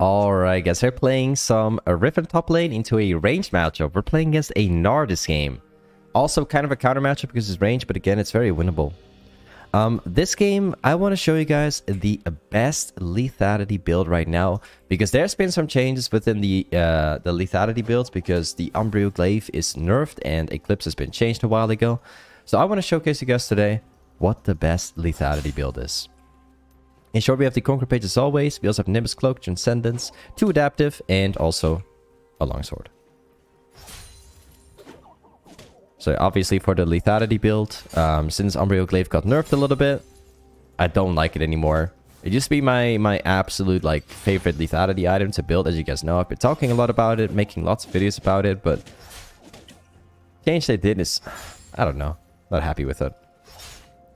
Alright guys, we're playing some a Riven top lane into a ranged matchup. We're playing against a Gnar this game. Also kind of a counter matchup because it's range, but again, it's very winnable. Um, this game, I want to show you guys the best lethality build right now because there's been some changes within the uh, the lethality builds because the Umbral Glaive is nerfed and Eclipse has been changed a while ago. So I want to showcase you guys today what the best lethality build is. In short, we have the Conquer page as always. We also have Nimbus Cloak, Transcendence, 2 Adaptive, and also a Longsword. So obviously for the lethality build, um, since Umbral Glaive got nerfed a little bit, I don't like it anymore. It used to be my, my absolute like favorite lethality item to build, as you guys know. I've been talking a lot about it, making lots of videos about it, but change they did is, I don't know, not happy with it.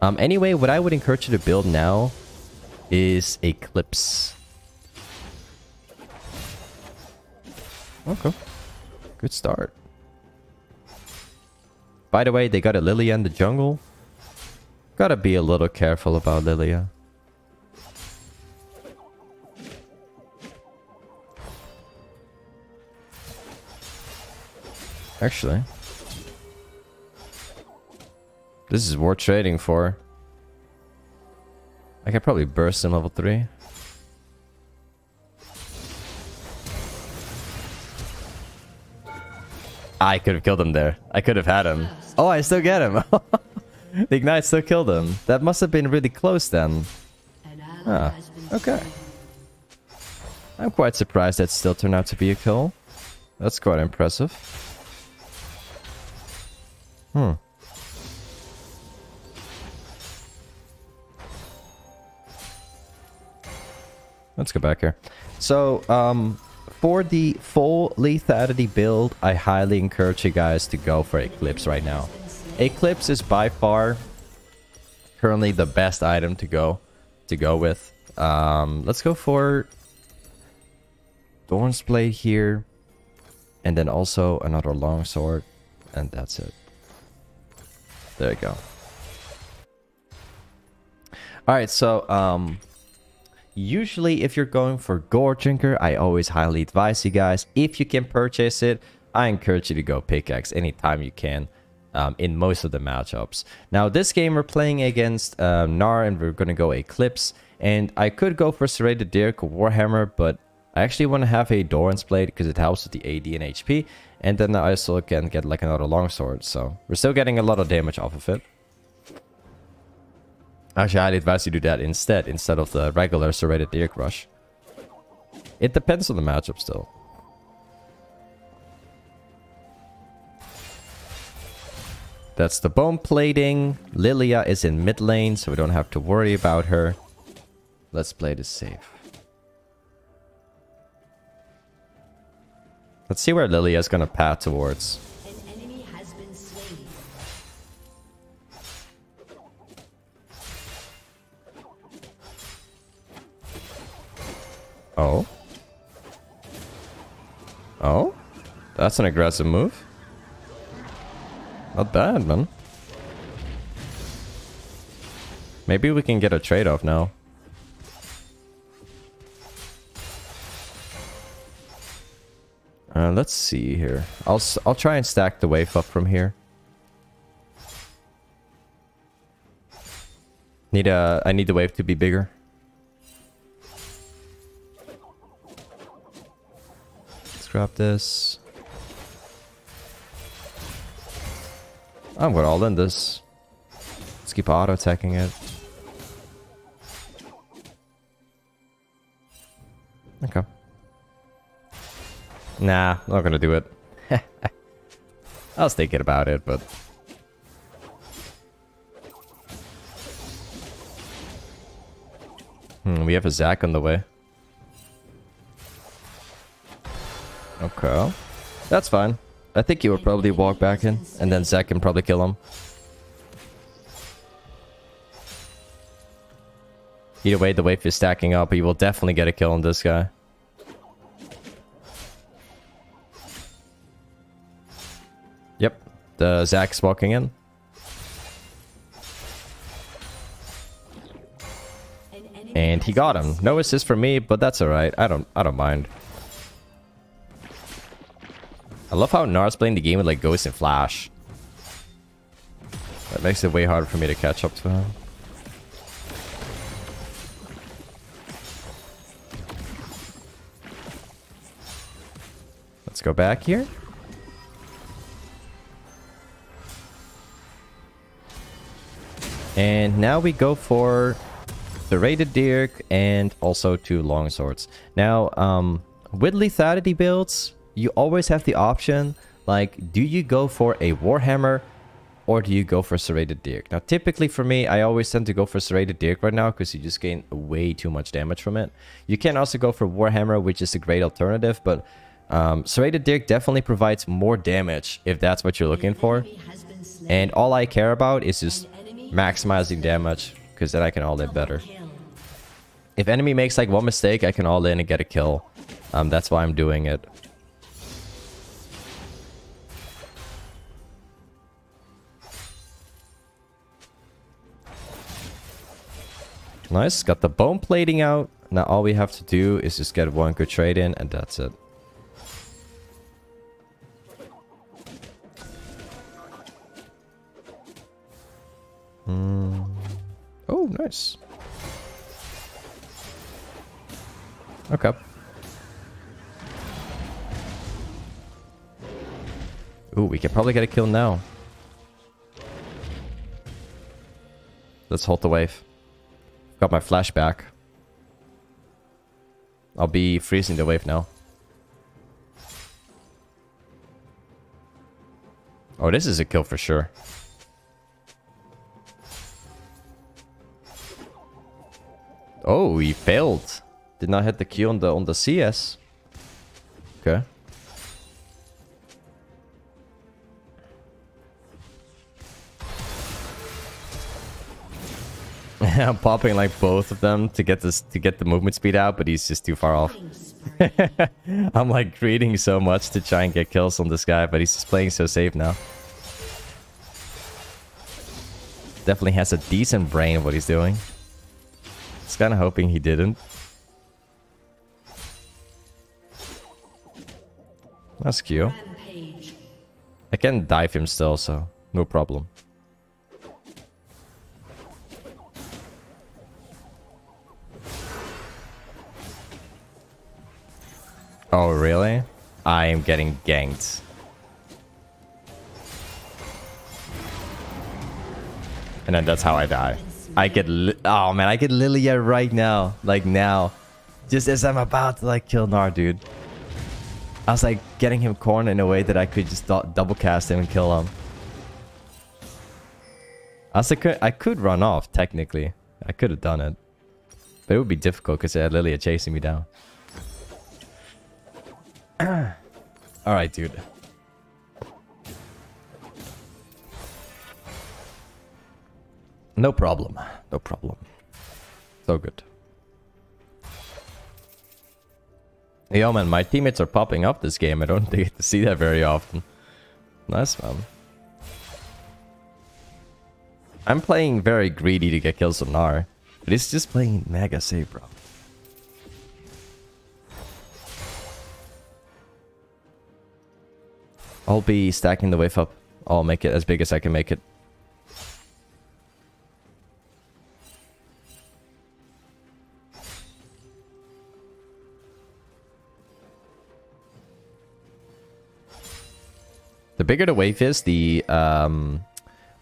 Um, anyway, what I would encourage you to build now is Eclipse. Okay. Good start. By the way, they got a Lilia in the jungle. Gotta be a little careful about Lilia. Actually. This is worth trading for. I could probably burst in level 3. I could have killed him there. I could have had him. Oh, I still get him. the Ignite still killed him. That must have been really close then. Ah, okay. I'm quite surprised that still turned out to be a kill. That's quite impressive. Hmm. Let's go back here. So, um, for the full lethality build, I highly encourage you guys to go for Eclipse right now. Eclipse is by far currently the best item to go to go with. Um, let's go for Doran's Blade here, and then also another long sword, and that's it. There you go. All right, so um, Usually, if you're going for Goredrinker, I always highly advise you guys, if you can purchase it, I encourage you to go pickaxe anytime you can um, in most of the matchups. Now, this game we're playing against uh, Gnar and we're going to go Eclipse. And I could go for Serrated Dirk Warhammer, but I actually want to have a Doran's Blade because it helps with the AD and HP. And then I also can get like another longsword, so we're still getting a lot of damage off of it. Actually, I'd advise you do that instead, instead of the regular serrated Dirk crush. It depends on the matchup still. That's the bone plating. Lilia is in mid lane, so we don't have to worry about her. Let's play this safe. Let's see where Lilia is gonna path towards. Oh. Oh? That's an aggressive move. Not bad, man. Maybe we can get a trade-off now. Uh, let's see here. I'll I'll try and stack the wave up from here. Need a I need the wave to be bigger. Drop this. I'm going to all in this. Let's keep auto-attacking it. Okay. Nah, not gonna do it. I was thinking about it, but... Hmm, we have a Zac on the way. Okay. That's fine. I think he would probably walk back in, and then Zac can probably kill him. Either way, the wave is stacking up. He will definitely get a kill on this guy. Yep. The Zac's walking in. And he got him. No assist for me, but that's alright. I don't I don't mind. I love how Gnar's playing the game with like Ghost and Flash. That makes it way harder for me to catch up to him. Let's go back here. And now we go for the Serrated Dirk and also two long swords. Now, um, with lethality builds, you always have the option, like, do you go for a Warhammer or do you go for Serrated Dirk? Now, typically for me, I always tend to go for Serrated Dirk right now because you just gain way too much damage from it. You can also go for Warhammer, which is a great alternative, but um, Serrated Dirk definitely provides more damage if that's what you're looking for. And all I care about is just maximizing damage because then I can all in better. If enemy makes like one mistake, I can all in and get a kill. Um, that's why I'm doing it. Nice, got the bone plating out. Now all we have to do is just get one good trade in and that's it. Mm. Oh, nice. Okay. Ooh, we can probably get a kill now. Let's hold the wave. Got my flashback. I'll be freezing the wave now. Oh, this is a kill for sure. Oh, he failed. Did not hit the Q on the on the CS. Okay. popping like both of them to get this to get the movement speed out, but he's just too far off. I'm like greeting so much to try and get kills on this guy, but he's just playing so safe now. Definitely has a decent brain of what he's doing. Just kind of hoping he didn't. That's cute. I can dive him still, so no problem. Oh, really? I am getting ganked. And then that's how I die. I get... Oh, man, I get Lilia right now. Like, now. Just as I'm about to, like, kill Gnar, dude. I was, like, getting him cornered in a way that I could just double cast him and kill him. I, was, like, I could run off, technically. I could have done it. But it would be difficult because I uh, had Lilia chasing me down. Alright, dude. No problem. No problem. So good. Yo, man, my teammates are popping up this game. I don't get to see that very often. Nice, man. I'm playing very greedy to get kills on Gnar. But it's just playing mega safe, bro. I'll be stacking the wave up. I'll make it as big as I can make it. The bigger the wave is, the um,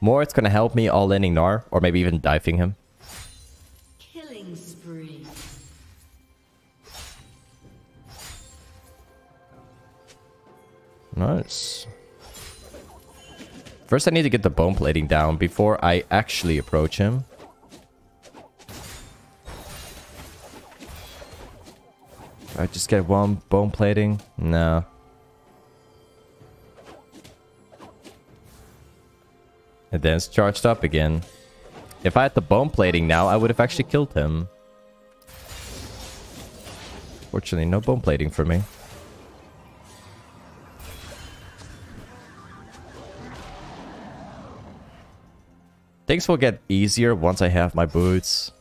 more it's going to help me all-inning Gnar, or maybe even diving him. Nice. First I need to get the bone plating down before I actually approach him. I just get one bone plating? No. And then it's charged up again. If I had the bone plating now, I would have actually killed him. Fortunately, no bone plating for me. Things will get easier once I have my boots.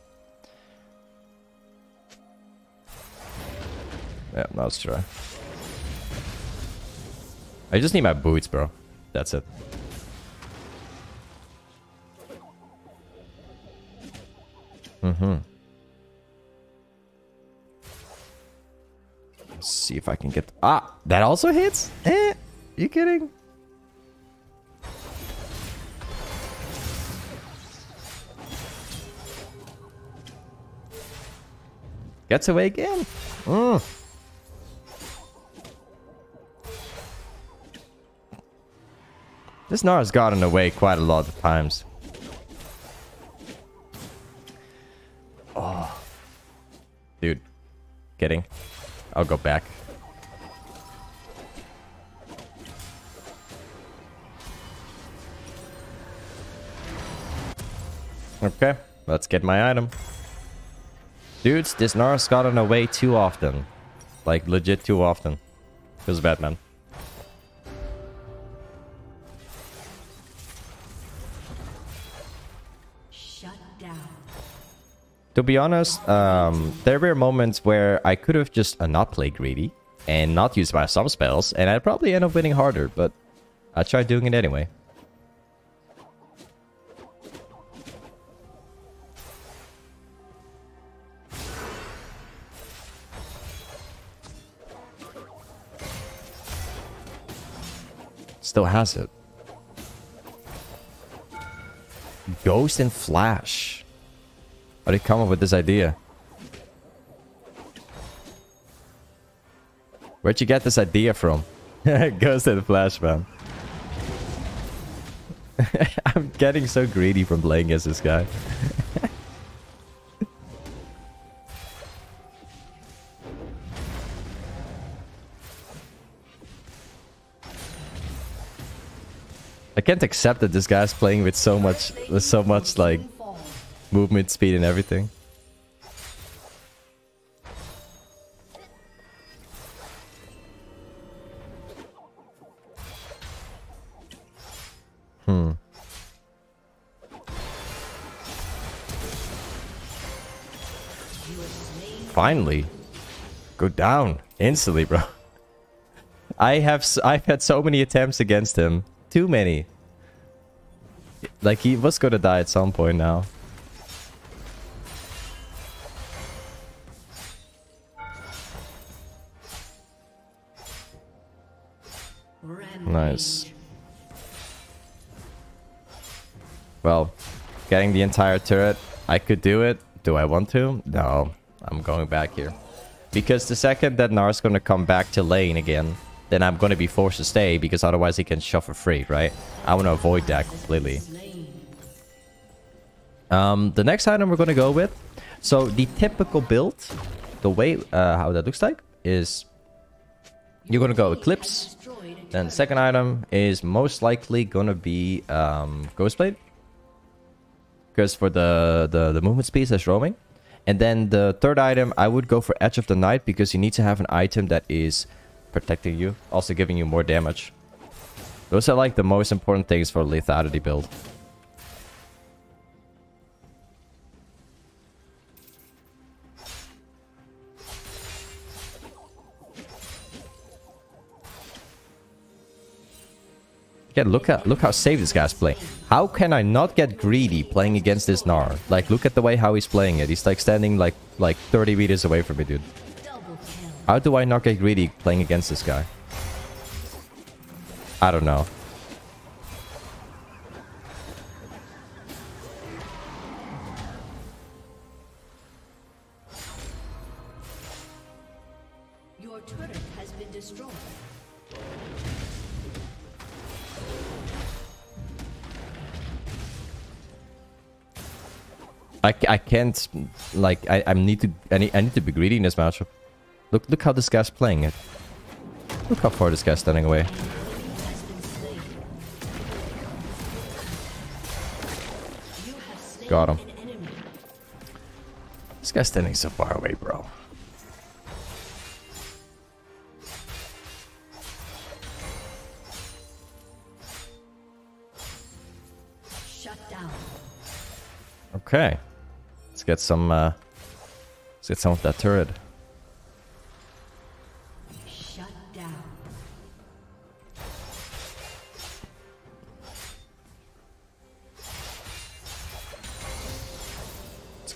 Yeah, now let's try. I just need my boots, bro. That's it. Mm-hmm. see if I can get... Ah! That also hits? Eh? You kidding? Gets away again. Mm. This Gnar has gotten away quite a lot of times. Oh. Dude. Kidding. I'll go back. Okay, let's get my item. Dudes, this Gnar's gotten away too often. Like, legit too often. Feels bad, man. To be honest, um, there were moments where I could have just uh, not played greedy and not used my some spells, and I'd probably end up winning harder, but I tried doing it anyway. Still has it. Ghost and Flash. How did he come up with this idea? Where'd you get this idea from? Ghost and Flash, man. I'm getting so greedy from playing as this guy. I can't accept that this guy's playing with so much, with so much like movement speed and everything. Hmm. Finally. Go down instantly, bro. I have I've had so many attempts against him too many. Like, he was gonna die at some point now. Nice. Well, getting the entire turret, I could do it. Do I want to? No, I'm going back here. Because the second that Gnar's gonna come back to lane again, then I'm going to be forced to stay because otherwise he can for free, right? I want to avoid that completely. Um, the next item we're going to go with. So the typical build, the way uh, how that looks like is you're going to go Eclipse. Then the second item is most likely going to be um, Ghostblade. Because for the, the, the movement speed that's roaming. And then the third item, I would go for Edge of the Night because you need to have an item that is protecting you, also giving you more damage. Those are like the most important things for lethality build. Yeah, look at look how safe this guy's playing. How can I not get greedy playing against this Gnar? Like, look at the way how he's playing it. He's like standing like like 30 meters away from me, dude. How do I not get greedy playing against this guy? I don't know. Your turret has been destroyed. I, I can't like I, I need to I need, I need to be greedy in this matchup. Look, look how this guy's playing it. Look how far this guy's standing away. Got him. This guy's standing so far away, bro. Shut down. Okay. Let's get some uh let's get some of that turret.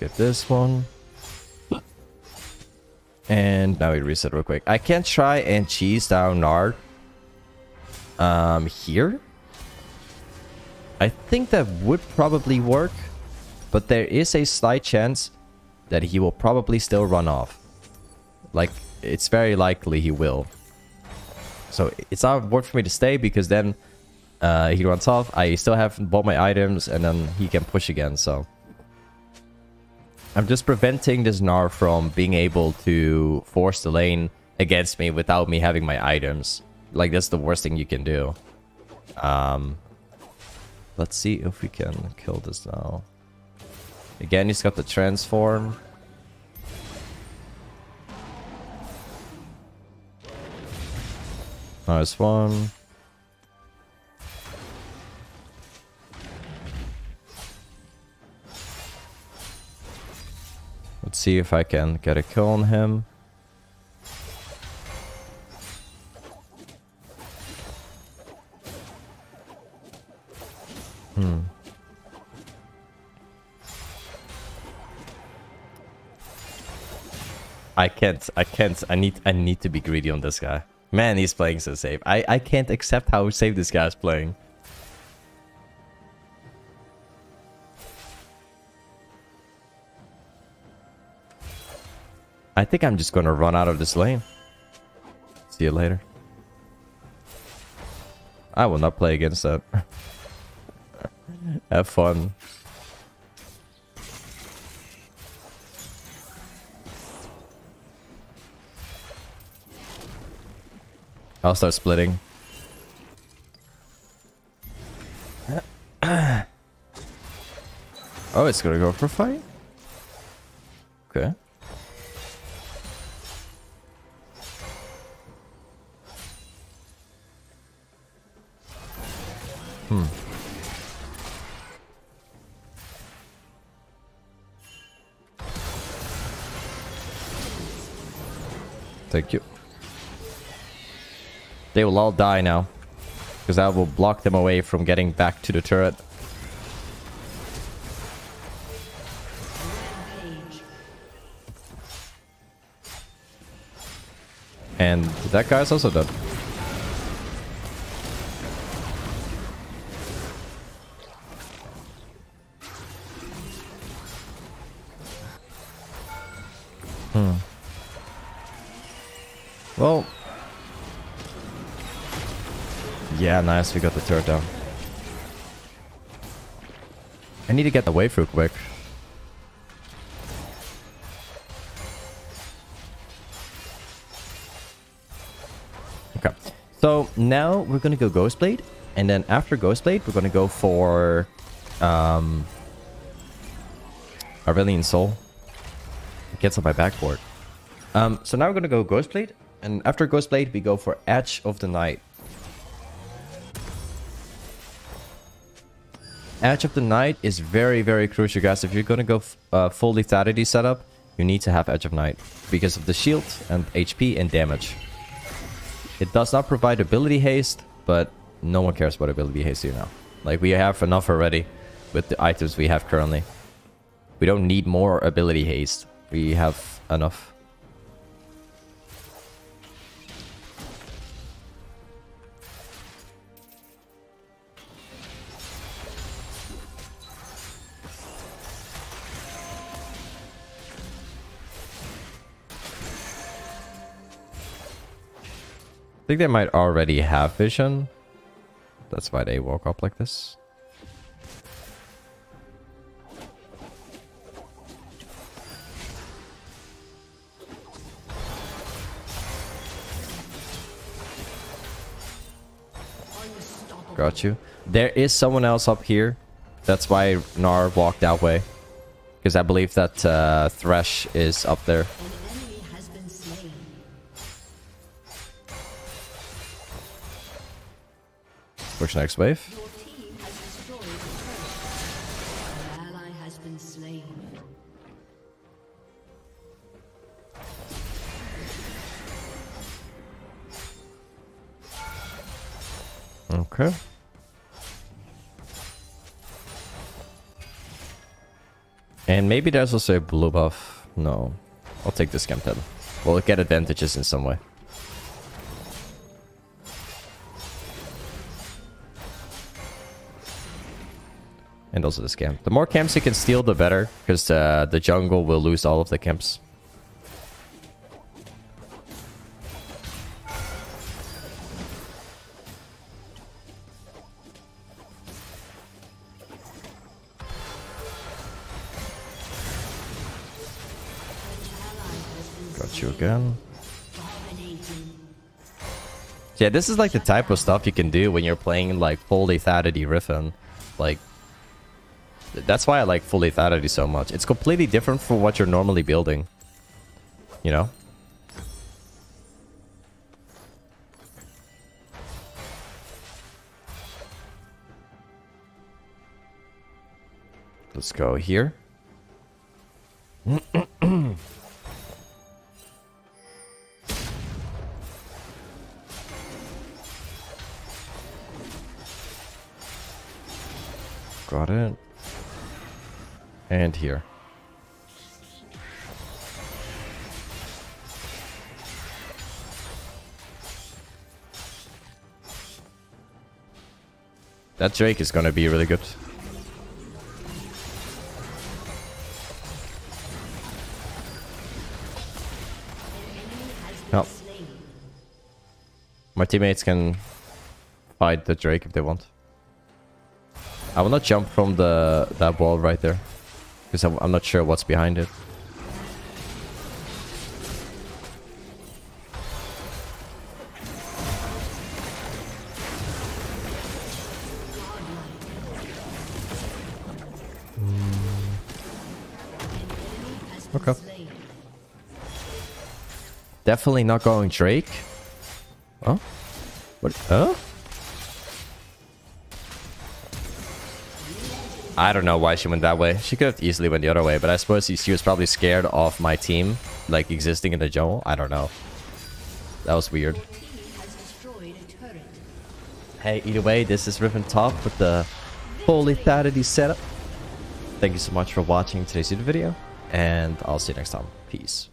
Get this one. And now we reset real quick. I can try and cheese down Nard. Um, here? I think that would probably work. But there is a slight chance that he will probably still run off. Like, it's very likely he will. So it's not worth for me to stay because then uh, he runs off. I still have bought my items and then he can push again, so... I'm just preventing this Gnar from being able to force the lane against me without me having my items. Like, that's the worst thing you can do. Um, let's see if we can kill this now. Again, he's got the transform. Nice one. Let's see if I can get a kill on him. Hmm. I can't. I can't. I need. I need to be greedy on this guy. Man, he's playing so safe. I. I can't accept how safe this guy is playing. I think I'm just gonna run out of this lane. See you later. I will not play against that. Have fun. I'll start splitting. oh, it's gonna go for a fight? Hmm. Thank you. They will all die now. Because that will block them away from getting back to the turret. And that guy's also dead. Nice. We got the turret down. I need to get the wave through quick. Okay. So now we're gonna go Ghostblade. And then after Ghostblade, we're gonna go for um Aurelion Sol. It gets on my backboard. Um, so now we're gonna go Ghostblade, and after Ghostblade, we go for Edge of the Night. Edge of the Night is very, very crucial, guys. If you're gonna go uh, full lethality setup, you need to have Edge of Night because of the shield and HP and damage. It does not provide ability haste, but no one cares about ability haste here now. Like, we have enough already with the items we have currently. We don't need more ability haste. We have enough. Think they might already have vision. That's why they woke up like this. Got you. There is someone else up here. That's why Gnar walked that way. Because I believe that uh, Thresh is up there. push next wave. Okay. And maybe there's also a blue buff. No. I'll take this Chem 10. We'll get advantages in some way. And also this camp. The more camps you can steal, the better. Because uh, the jungle will lose all of the camps. Got you again. Yeah, this is like the type of stuff you can do when you're playing like full lethality Riven. Like, that's why I like full lethality so much. It's completely different from what you're normally building. You know? Let's go here. Got it. And here. That Drake is gonna be really good. No. My teammates can fight the Drake if they want. I will not jump from the that wall right there. Because I'm, not sure what's behind it. Mm. Okay. Definitely not going Drake. Oh? What? Huh? I don't know why she went that way. She could have easily went the other way, but I suppose she was probably scared of my team, like, existing in the jungle. I don't know. That was weird. Hey, either way, this is Riven Top with the full lethality setup. Thank you so much for watching today's video, and I'll see you next time. Peace.